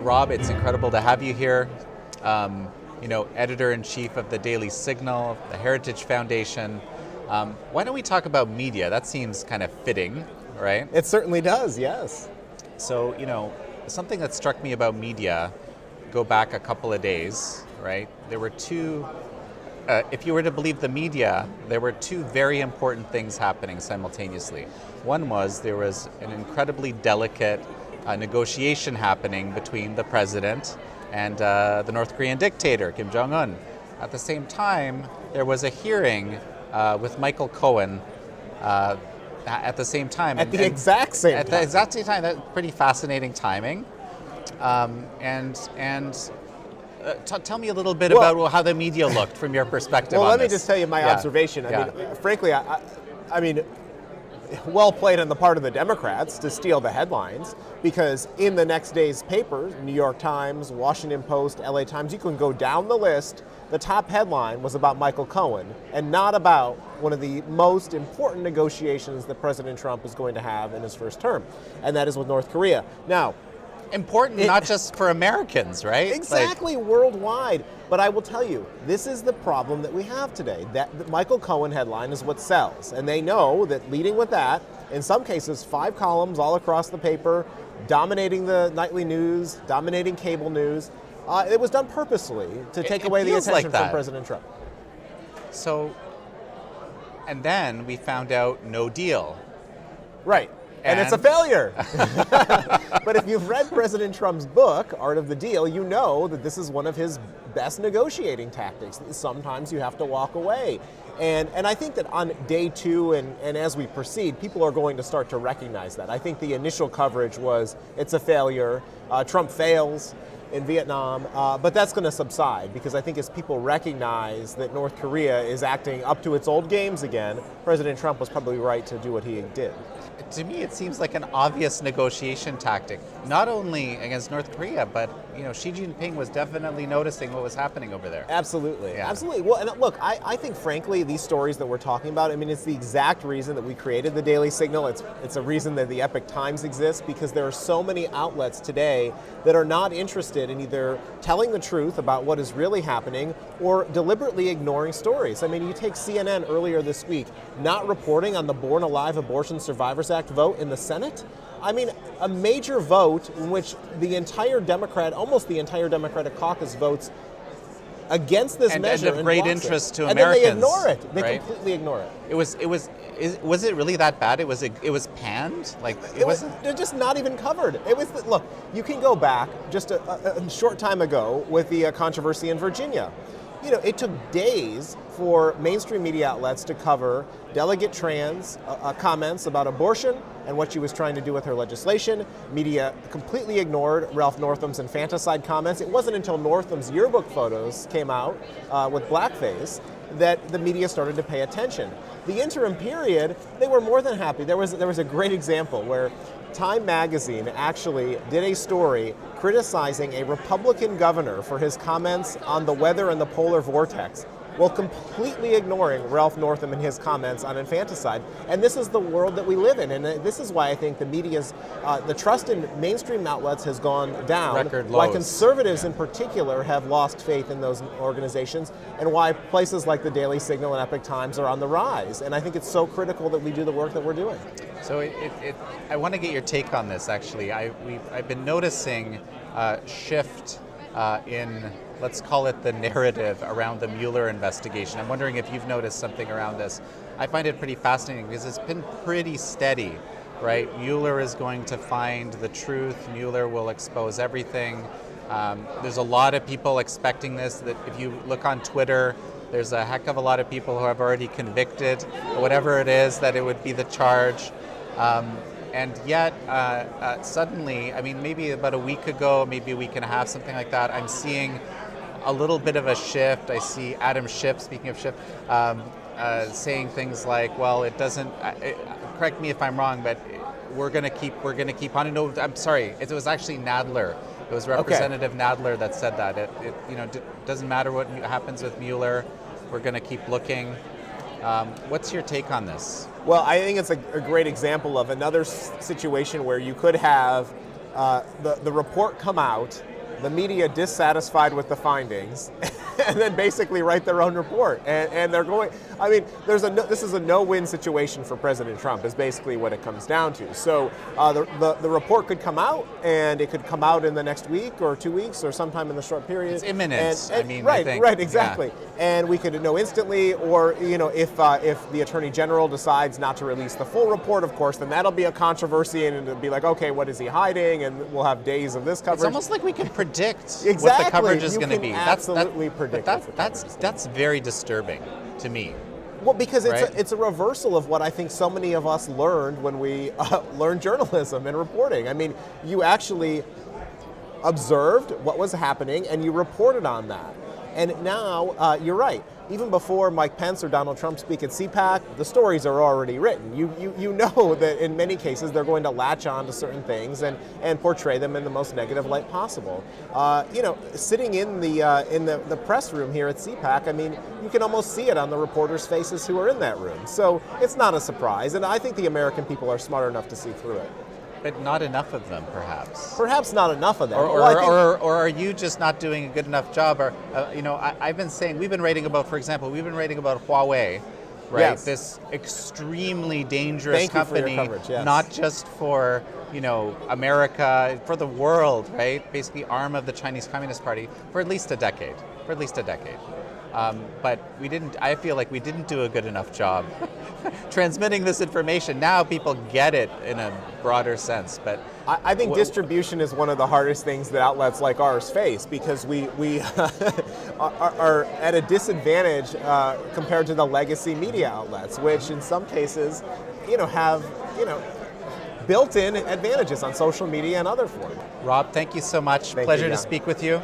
Rob, it's incredible to have you here. Um, you know, editor in chief of the Daily Signal, the Heritage Foundation. Um, why don't we talk about media? That seems kind of fitting, right? It certainly does, yes. So, you know, something that struck me about media, go back a couple of days, right? There were two, uh, if you were to believe the media, there were two very important things happening simultaneously. One was there was an incredibly delicate uh, negotiation happening between the president and uh, the North Korean dictator, Kim Jong un. At the same time, there was a hearing uh, with Michael Cohen uh, at the same time. At and, the exact same at time. the exact same time. That's pretty fascinating timing. Um, and and uh, t- tell me a little bit well, about how the media looked from your perspective. Well, let this. me just tell you my yeah. observation. I yeah. mean, frankly, I, I, I mean, well played on the part of the Democrats to steal the headlines because in the next day's papers, New York Times, Washington Post, LA Times, you can go down the list. The top headline was about Michael Cohen and not about one of the most important negotiations that President Trump is going to have in his first term, and that is with North Korea. Now, important it, not just for Americans, right? Exactly, like, worldwide. But I will tell you, this is the problem that we have today. That the Michael Cohen headline is what sells, and they know that leading with that, in some cases, five columns all across the paper, dominating the nightly news, dominating cable news. Uh, it was done purposely to take it, away it the attention like from President Trump. So, and then we found out no deal. Right. And, and it's a failure. but if you've read President Trump's book, Art of the Deal, you know that this is one of his best negotiating tactics. Sometimes you have to walk away. And, and I think that on day two and, and as we proceed, people are going to start to recognize that. I think the initial coverage was it's a failure, uh, Trump fails in Vietnam, uh, but that's going to subside because I think as people recognize that North Korea is acting up to its old games again, President Trump was probably right to do what he did to me, it seems like an obvious negotiation tactic, not only against North Korea, but you know, Xi Jinping was definitely noticing what was happening over there. Absolutely, yeah. absolutely. Well, and look, I, I think frankly, these stories that we're talking about, I mean, it's the exact reason that we created the Daily Signal. It's it's a reason that the Epoch Times exists because there are so many outlets today that are not interested in either telling the truth about what is really happening or deliberately ignoring stories. I mean, you take CNN earlier this week, not reporting on the Born Alive Abortion Survivors Act vote in the Senate. I mean, a major vote in which the entire Democrat, almost the entire Democratic caucus votes against this and, measure and of great interest it. to and Americans. And then they ignore it. They right? completely ignore it. It was it was is, was it really that bad? It was it was panned. Like it, it was just not even covered. It was look. You can go back just a, a, a short time ago with the uh, controversy in Virginia. You know, it took days for mainstream media outlets to cover Delegate Tran's uh, uh, comments about abortion and what she was trying to do with her legislation. Media completely ignored Ralph Northam's infanticide comments. It wasn't until Northam's yearbook photos came out uh, with blackface that the media started to pay attention. The interim period, they were more than happy. There was, there was a great example where Time magazine actually did a story criticizing a Republican governor for his comments on the weather and the polar vortex while completely ignoring Ralph Northam and his comments on infanticide. And this is the world that we live in. And this is why I think the media's, uh, the trust in mainstream outlets has gone down. Record why conservatives yeah. in particular have lost faith in those organizations, and why places like the Daily Signal and Epoch Times are on the rise. And I think it's so critical that we do the work that we're doing. So it, it, it, I want to get your take on this. Actually, I, I've been noticing a shift uh, in let's call it the narrative around the Mueller investigation. I'm wondering if you've noticed something around this. I find it pretty fascinating because it's been pretty steady, right? Mueller is going to find the truth. Mueller will expose everything. Um, there's a lot of people expecting this. That if you look on Twitter, there's a heck of a lot of people who have already convicted, whatever it is, that it would be the charge. Um, and yet, uh, uh, suddenly, I mean, maybe about a week ago, maybe a week and a half, something like that, I'm seeing a little bit of a shift. I see Adam Schiff, speaking of Schiff, um, uh, saying things like, "Well, it doesn't." It, correct me if I'm wrong, but we're going to keep we're going to keep on. No, I'm sorry. It was actually Nadler. It was Representative okay. Nadler that said that. It, it you know d- doesn't matter what happens with Mueller. We're going to keep looking. Um, what's your take on this? Well, I think it's a, a great example of another s- situation where you could have uh, the, the report come out, the media dissatisfied with the findings, and then basically write their own report. And, and they're going, I mean, there's a no, this is a no-win situation for President Trump, is basically what it comes down to. So uh, the, the, the, report could come out, and it could come out in the next week or two weeks or sometime in the short period. It's imminent. And, and, I mean, right, I think, right, exactly. Yeah. And we could know instantly, or you know, if uh, if the Attorney General decides not to release the full report, of course, then that'll be a controversy, and it'll be like, okay, what is he hiding? And we'll have days of this coverage. It's almost like we can predict exactly. what the coverage is going to be. Absolutely that's, that, predict. That, that's that's very disturbing to me. Well, because it's, right? a, it's a reversal of what I think so many of us learned when we uh, learned journalism and reporting. I mean, you actually observed what was happening and you reported on that. And now, uh, you're right even before Mike Pence or Donald Trump speak at CPAC, the stories are already written. You, you, you know that in many cases they're going to latch on to certain things and, and portray them in the most negative light possible. Uh, you know, sitting in the uh, in the, the press room here at CPAC, I mean, you can almost see it on the reporters' faces who are in that room. So it's not a surprise, and I think the American people are smart enough to see through it. But not enough of them, perhaps. Perhaps not enough of them. Or, or, well, or, or, are you just not doing a good enough job? Or, uh, you know, I, have been saying, we've been writing about, for example, we've been writing about Huawei, right? Yes. This extremely dangerous Thank company, coverage, yes. not just for, you know, America, for the world, right? Basically, arm of the Chinese Communist Party for at least a decade. For at least a decade. Um, but we didn't. I feel like we didn't do a good enough job transmitting this information. Now people get it in a broader sense, but I, I think distribution is one of the hardest things that outlets like ours face because we we are, are, at a disadvantage uh, compared to the legacy media outlets, which in some cases, you know, have you know built-in advantages on social media and other forms. Rob, thank you so much. Thank Pleasure you, to speak with you.